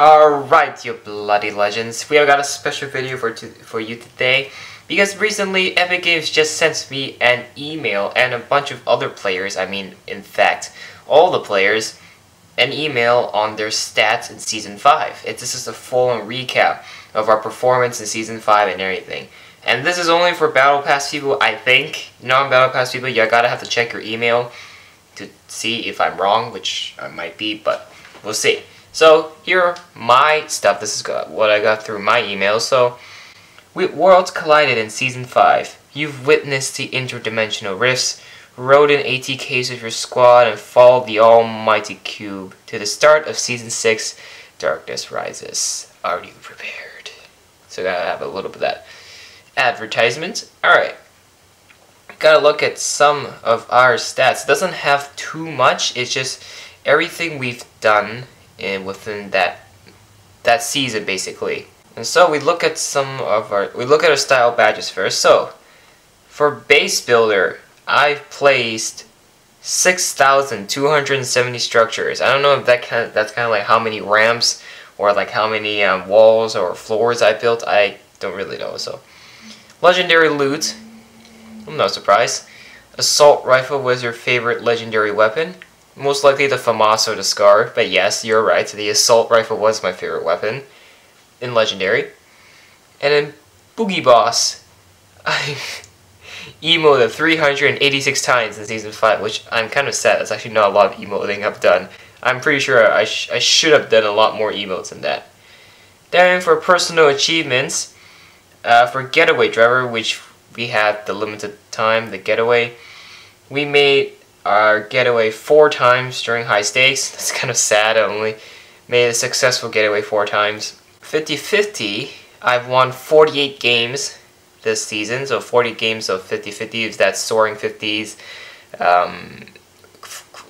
Alright, you bloody legends. We have got a special video for for you today because recently Epic Games just sent me an email and a bunch of other players, I mean, in fact, all the players, an email on their stats in Season 5. It, this is a full recap of our performance in Season 5 and everything. And this is only for Battle Pass people, I think. Non-Battle Pass people, you gotta have to check your email to see if I'm wrong, which I might be, but we'll see. So here my stuff. This is what I got through my email. So we, worlds collided in season five. You've witnessed the interdimensional rifts, rode in ATKs with your squad, and followed the almighty cube to the start of season six. Darkness rises. Are you prepared? So gotta have a little bit of that advertisement. All right. Gotta look at some of our stats. It doesn't have too much. It's just everything we've done in within that that season basically. And so we look at some of our we look at our style badges first. So for base builder, I've placed 6,270 structures. I don't know if that kind of, that's kind of like how many ramps or like how many um, walls or floors I built. I don't really know. So legendary loot. I'm not surprised. Assault rifle was your favorite legendary weapon. Most likely the FAMAS or the SCAR, but yes, you're right, the assault rifle was my favorite weapon in Legendary. And then Boogie Boss, I emoted 386 times in Season 5, which I'm kind of sad. That's actually not a lot of emoting I've done. I'm pretty sure I, sh I should have done a lot more emotes than that. Then for personal achievements, uh, for Getaway Driver, which we had the limited time, the Getaway, we made our getaway four times during high stakes. That's kind of sad. I only made a successful getaway four times. 50-50, I've won 48 games this season. So 40 games of 50-50 if that's soaring 50s, um,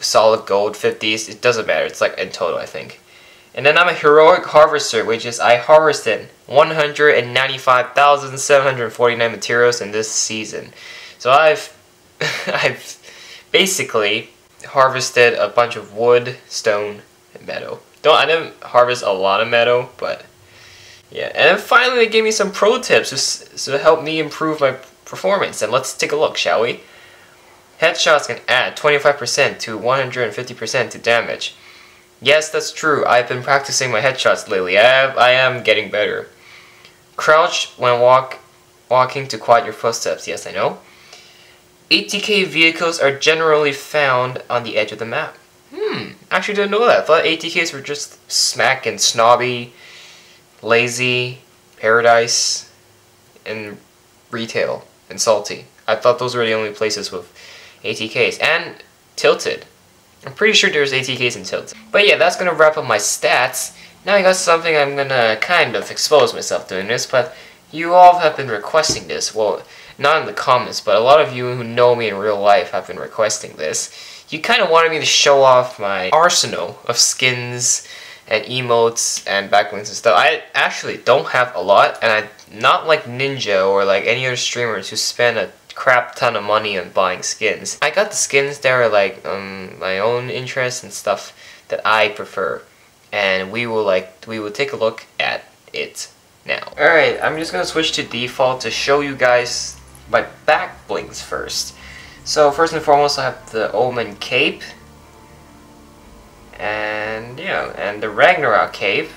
solid gold 50s. It doesn't matter. It's like in total, I think. And then I'm a heroic harvester, which is I harvested 195,749 materials in this season. So I've I've basically harvested a bunch of wood, stone, and metal. Don't I didn't harvest a lot of metal, but yeah. And then finally they gave me some pro tips to, to help me improve my performance. And let's take a look, shall we? Headshots can add 25% to 150% to damage. Yes, that's true. I've been practicing my headshots lately. I, have, I am getting better. Crouch when walk, walking to quiet your footsteps. Yes, I know. ATK vehicles are generally found on the edge of the map. Hmm, actually didn't know that. I thought ATKs were just smack and snobby, lazy, paradise, and retail, and salty. I thought those were the only places with ATKs. And Tilted. I'm pretty sure there's ATKs in Tilted. But yeah, that's gonna wrap up my stats. Now I got something I'm gonna kind of expose myself doing this, but you all have been requesting this. Well, not in the comments, but a lot of you who know me in real life have been requesting this. You kind of wanted me to show off my arsenal of skins and emotes and backblings and stuff. I actually don't have a lot, and I'm not like Ninja or like any other streamers who spend a crap ton of money on buying skins. I got the skins that are like um, my own interests and stuff that I prefer, and we will like we will take a look at it now. Alright, I'm just gonna switch to default to show you guys my back blings first. So first and foremost I have the Omen Cape. And, yeah, and the Ragnarok Cape.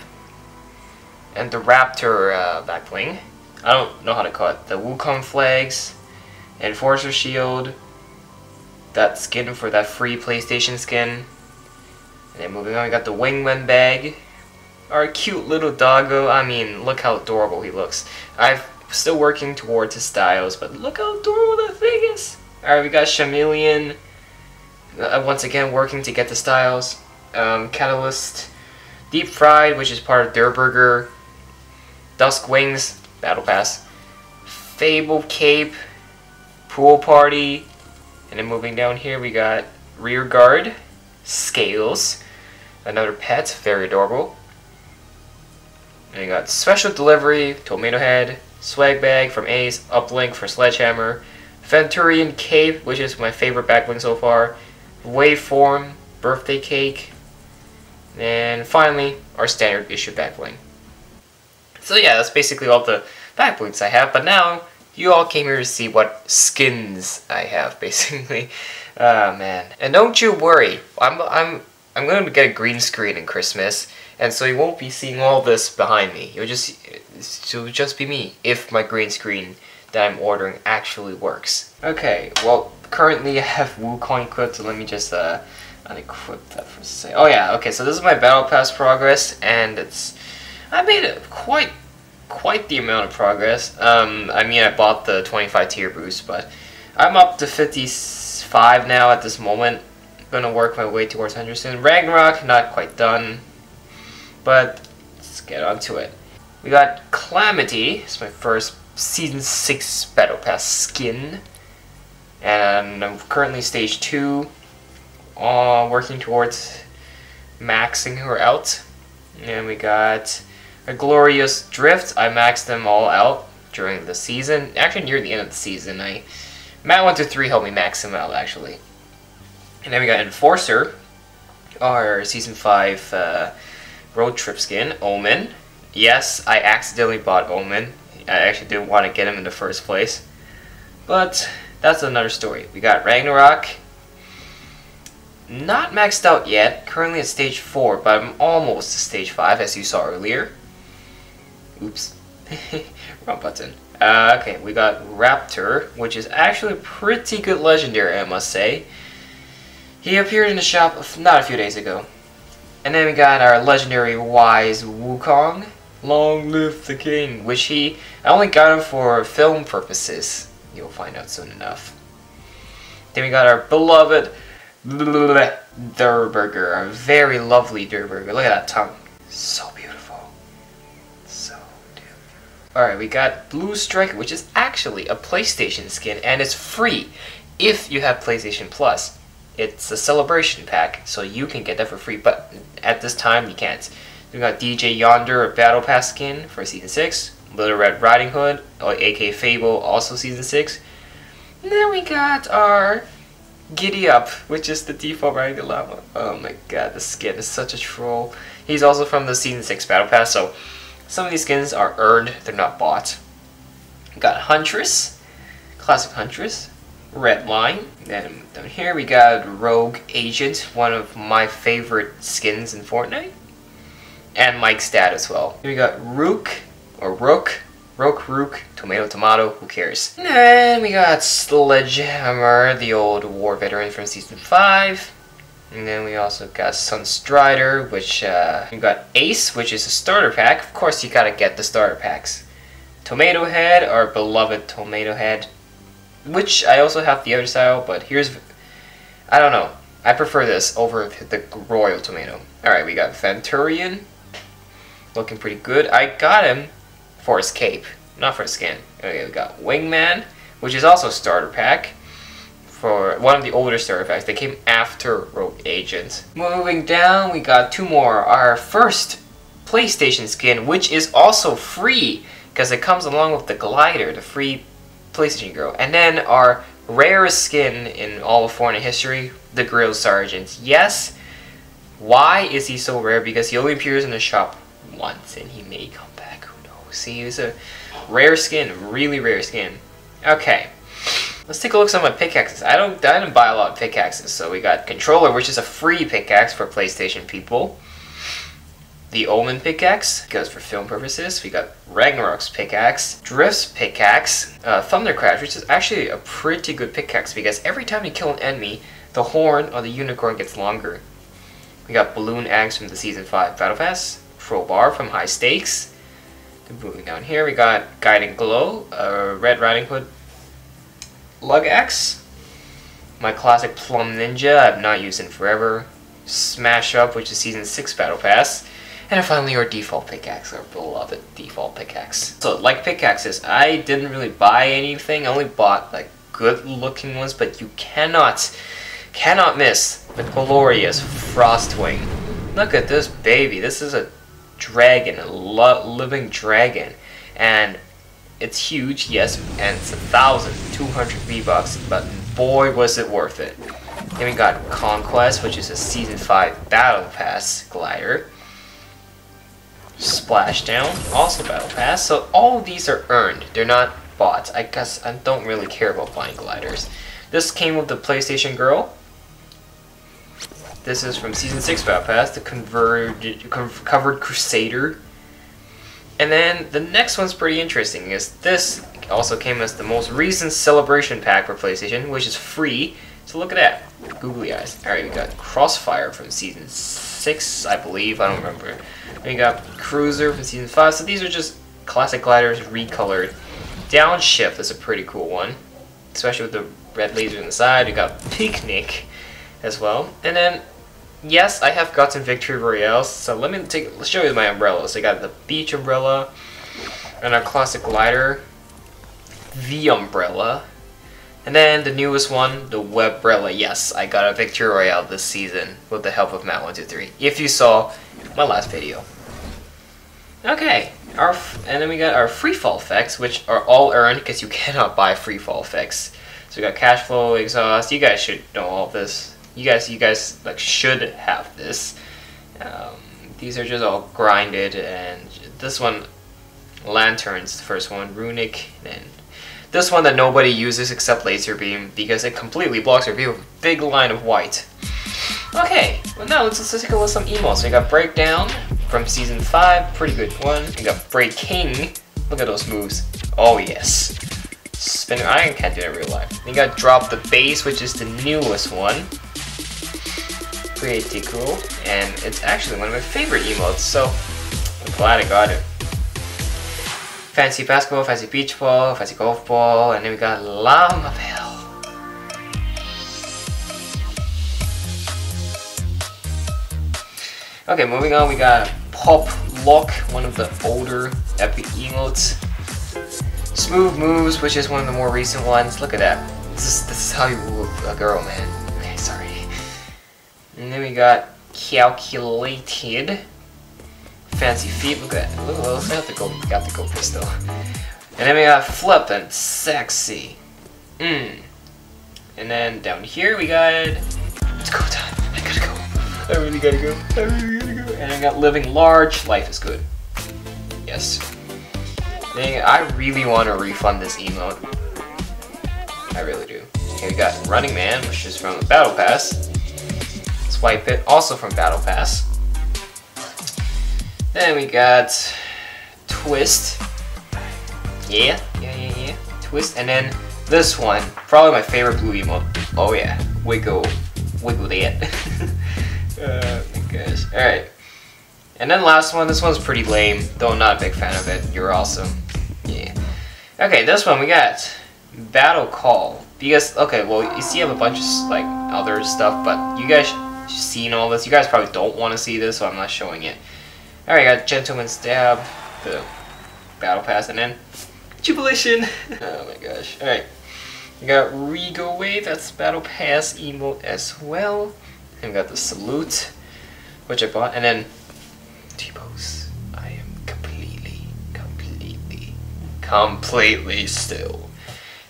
And the Raptor uh, back bling. I don't know how to call it. The Wukong flags. Enforcer shield. That skin for that free PlayStation skin. And then moving on, we got the Wingman bag. Our cute little doggo. I mean, look how adorable he looks. I've Still working towards his styles, but look how adorable that thing is. Alright, we got Chameleon. Uh, once again, working to get the styles. Um, Catalyst. Deep Fried, which is part of Durrr Burger. Dusk Wings, Battle Pass. Fable Cape. Pool Party. And then moving down here, we got Rear Guard. Scales. Another pet, very adorable. And we got Special Delivery, Tomato Head, Swag Bag from Ace, Uplink for Sledgehammer, Venturion Cape, which is my favorite backbling so far, Waveform, Birthday Cake, And finally, our standard issue back bling. So yeah, that's basically all the back blings I have, but now you all came here to see what skins I have, basically. Oh man. And don't you worry, I'm, I'm, I'm going to get a green screen in Christmas, and so you won't be seeing all this behind me. You'll just, it'll just be me, if my green screen that I'm ordering actually works. Okay, well, currently I have Wukong equipped, so let me just, uh, unequip that for a second. Oh yeah, okay, so this is my Battle Pass progress, and it's, I made it quite, quite the amount of progress. Um, I mean, I bought the 25 tier boost, but I'm up to 55 now at this moment. Gonna work my way towards 100 soon. Ragnarok, not quite done, but let's get on to it. We got Calamity, it's my first Season 6 Battle Pass skin. And I'm currently stage 2, uh, working towards maxing her out. And we got a Glorious Drift. I maxed them all out during the season. Actually, near the end of the season, I Matt123 helped me max them out, actually. And then we got Enforcer, our Season 5 uh, road trip skin, Omen. Yes, I accidentally bought Omen. I actually didn't want to get him in the first place. But that's another story. We got Ragnarok. Not maxed out yet. Currently at stage 4, but I'm almost to stage 5 as you saw earlier. Oops. Wrong button. Uh, okay, we got Raptor, which is actually a pretty good legendary, I must say. He appeared in the shop not a few days ago. And then we got our legendary Wise Wukong. Long live the king, which he, I only got him for film purposes. You'll find out soon enough. Then we got our beloved Durrr Burger, a very lovely Durrr Burger. Look at that tongue. So beautiful. So. Alright, we got Blue Striker, which is actually a PlayStation skin, and it's free if you have PlayStation Plus. It's a celebration pack, so you can get that for free, but at this time you can't. We got DJ Yonder, Battle Pass skin for Season 6. Little Red Riding Hood, uh, or AK Fable, also Season 6. And then we got our Giddy Up, which is the default Riding Llama. Oh my god, the skin is such a troll. He's also from the Season 6 Battle Pass, so some of these skins are earned, they're not bought. We got Huntress, Classic Huntress, Red Line. Then down here we got Rogue Agent, one of my favorite skins in Fortnite and Mike's dad as well. Here we got Rook, or Rook, Rook, Rook, Tomato, Tomato, who cares? And then we got Sledgehammer, the old war veteran from Season 5. And then we also got Sunstrider, which, uh, we got Ace, which is a starter pack. Of course, you gotta get the starter packs. Tomato Head, our beloved Tomato Head, which I also have the other style, but here's, I don't know. I prefer this over the Royal Tomato. Alright, we got Venturion, looking pretty good. I got him for his cape, not for his skin. Okay, we got Wingman, which is also starter pack for one of the older starter packs. They came after Rogue Agent. Moving down, we got two more. Our first PlayStation skin, which is also free because it comes along with the glider, the free PlayStation Girl. And then our rarest skin in all of Fortnite history, the Grill Sergeant. Yes, why is he so rare? Because he only appears in the shop once and he may come back. Who knows? See, he's a rare skin, really rare skin. Okay. Let's take a look at some of my pickaxes. I don't I didn't buy a lot of pickaxes, so we got controller, which is a free pickaxe for PlayStation people. The Omen pickaxe, goes for film purposes. We got Ragnarok's pickaxe, Drift's pickaxe, uh, Thundercrash, which is actually a pretty good pickaxe because every time you kill an enemy, the horn or the unicorn gets longer. We got Balloon Axe from the Season 5 Battle Pass, Crowbar from High Stakes. Then moving down here, we got Guiding Glow, uh, Red Riding Hood, Lug Axe, my classic Plum Ninja, I've not used in forever, Smash Up, which is Season 6 Battle Pass, and finally our default pickaxe, our beloved default pickaxe. So, like pickaxes, I didn't really buy anything, I only bought like good looking ones, but you cannot, cannot miss the glorious Frostwing. Look at this baby, this is a dragon, a living dragon, and it's huge, yes, and it's a thousand two hundred V bucks, but boy was it worth it. Then we got Conquest, which is a Season 5 Battle Pass glider. Splashdown, also Battle Pass. So all these are earned. They're not bought. I guess I don't really care about buying gliders. This came with the PlayStation Girl. This is from Season 6 Battle Pass, the converted, Covered Crusader. And then the next one's pretty interesting, is this also came as the most recent Celebration Pack for PlayStation, which is free. So look at that. Googly eyes. Alright, we got Crossfire from Season 6, I believe. I don't remember. We got Cruiser from Season 5. So these are just classic gliders recolored. Downshift is a pretty cool one, especially with the red laser on the side. We got Picnic as well. And then, yes, I have gotten Victory Royale. So let me take let's show you my umbrellas. I got the Beach Umbrella and our classic glider, the Umbrella, and then the newest one, the Webrella. Yes, I got a Victory Royale this season with the help of Matt123. If you saw my last video. Okay, our and then we got our free fall effects, which are all earned because you cannot buy free fall effects. So we got cash flow, exhaust. You guys should know all this. You guys, you guys like should have this. Um, these are just all grinded, and this one, lanterns, the first one, runic, and this one that nobody uses except laser beam because it completely blocks your view with a big line of white. Okay, well now let's, let's take a look at some emotes. So we got breakdown, from season 5. Pretty good one. We got Breaking. Look at those moves. Oh yes. Spinner Iron can't do it in real life. We got Drop the Bass, which is the newest one. Pretty cool. And it's actually one of my favorite emotes, so I'm glad I got it. Fancy basketball, fancy beach ball, fancy golf ball, and then we got Llama Bell. Okay, moving on, we got Pop Lock, one of the older epic emotes. Smooth Moves, which is one of the more recent ones. Look at that. This is, this is how you woo a girl, man. And then we got Calculated. Fancy Feet. Look at that. Look, look, got the gold, got the gold pistol. And then we got Flippin' Sexy. Mmm. And then down here we got... It's go time. I gotta go. I really gotta go. I really gotta go. and I got living large, life is good. Yes. I really want to refund this emote. I really do. Okay, we got Running Man, which is from the Battle Pass. Swipe it, also from Battle Pass. Then we got Twist. Yeah, yeah, yeah, yeah. Twist, and then this one, probably my favorite blue emote. Oh yeah, Wiggle, Wiggle that. oh my gosh. Alright. And then last one, this one's pretty lame, though I'm not a big fan of it. You're awesome. Yeah. Okay, this one we got Battle Call. Because, okay, well, you see I have a bunch of, like, other stuff, but you guys seen all this. You guys probably don't want to see this, so I'm not showing it. Alright, got Gentleman's Dab, the Battle Pass, and then Jubilation. oh my gosh. Alright. We got Regal Wave, that's Battle Pass emote as well. And we got the Salute, which I bought, and then T-pose. I am completely, completely, completely still.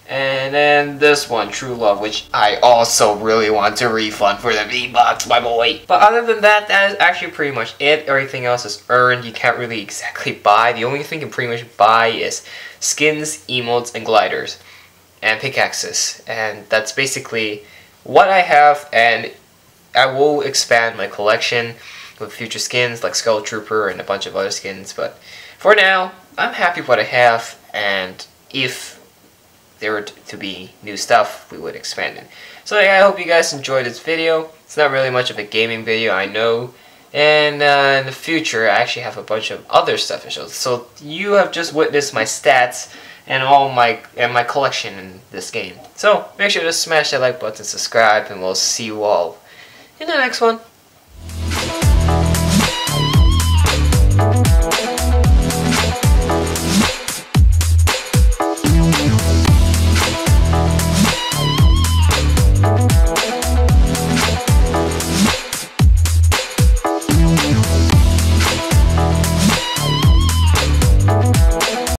And then this one, True Love, which I also really want to refund for the V-Bucks, my boy. But other than that, that is actually pretty much it. Everything else is earned. You can't really exactly buy. The only thing you can pretty much buy is skins, emotes, and gliders. And pickaxes. And that's basically what I have. And I will expand my collection with future skins like Skull Trooper and a bunch of other skins. But for now, I'm happy with what I have, and if there were to be new stuff, we would expand it. So yeah, I hope you guys enjoyed this video. It's not really much of a gaming video, I know. And uh, in the future, I actually have a bunch of other stuff to show. So you have just witnessed my stats and all my and my collection in this game. So make sure to smash that like button, subscribe, and we'll see you all in the next one.